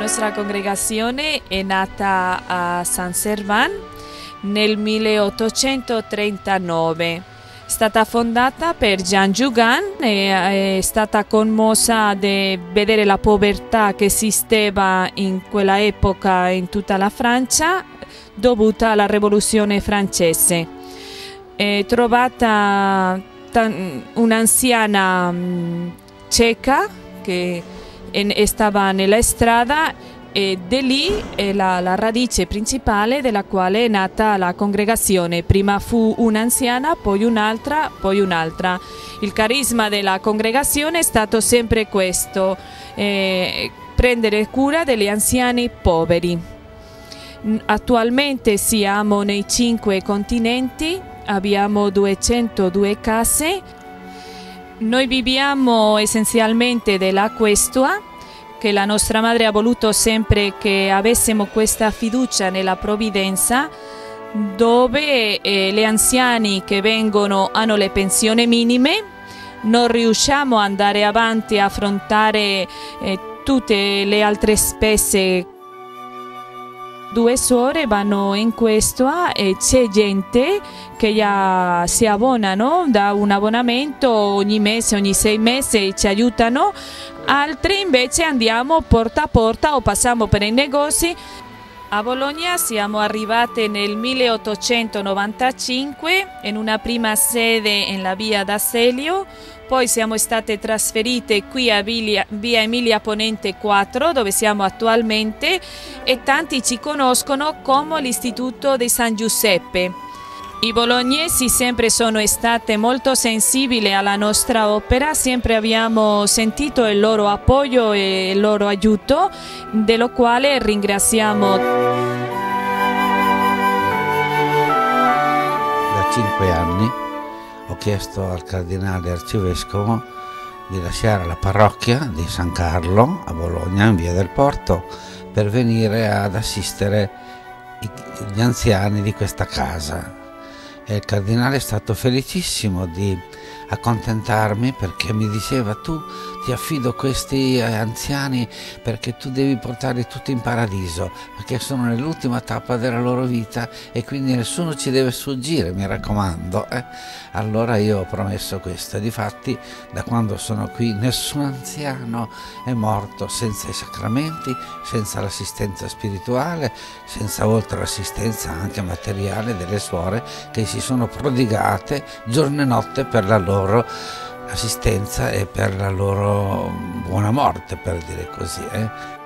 nostra congregazione è nata a San Servan nel 1839. È stata fondata per Jean Jugan e è stata commossa di vedere la povertà che esisteva in quella epoca in tutta la Francia dovuta alla rivoluzione francese. È trovata un'anziana mm, cieca che stava nella strada e di lì è la, la, radice principale della quale è nata la congregazione. Prima fu un'anziana, poi un'altra, poi un'altra. Il carisma della congregazione è stato sempre questo, eh, prendere cura degli anziani poveri. Attualmente siamo nei cinque continenti, abbiamo 202 case noi viviamo essenzialmente della questua, che la nostra madre ha voluto sempre che avessimo questa fiducia nella provvidenza, dove eh, le anziani che vengono hanno le pensioni minime, non riusciamo ad andare avanti a affrontare eh, tutte le altre spese due suore vanno in questo e c'è gente che già si abbonano da un abbonamento ogni mese, ogni sei mesi ci aiutano, altri invece andiamo porta a porta o passiamo per i negozi. A Bologna siamo arrivate nel 1895 in una prima sede nella via d'Asselio poi siamo state trasferite qui a via Emilia Ponente 4 dove siamo attualmente e tanti ci conoscono come l'Istituto di San Giuseppe. I bolognesi sempre sono state molto sensibili alla nostra opera, sempre abbiamo sentito il loro appoggio e il loro aiuto, dello quale ringraziamo. Da cinque anni ho chiesto al cardinale arcivescovo di lasciare la parrocchia di San Carlo a Bologna, in via del Porto, per venire ad assistere gli anziani di questa casa. Il cardinale è stato felicissimo di accontentarmi perché mi diceva tu ti affido questi eh, anziani perché tu devi portarli tutti in paradiso perché sono nell'ultima tappa della loro vita e quindi nessuno ci deve sfuggire mi raccomando eh? allora io ho promesso questo difatti da quando sono qui nessun anziano è morto senza i sacramenti senza l'assistenza spirituale senza oltre l'assistenza anche materiale delle suore che si sono prodigate giorno e notte per la loro loro assistenza e per la loro buona morte, per dire così. Eh?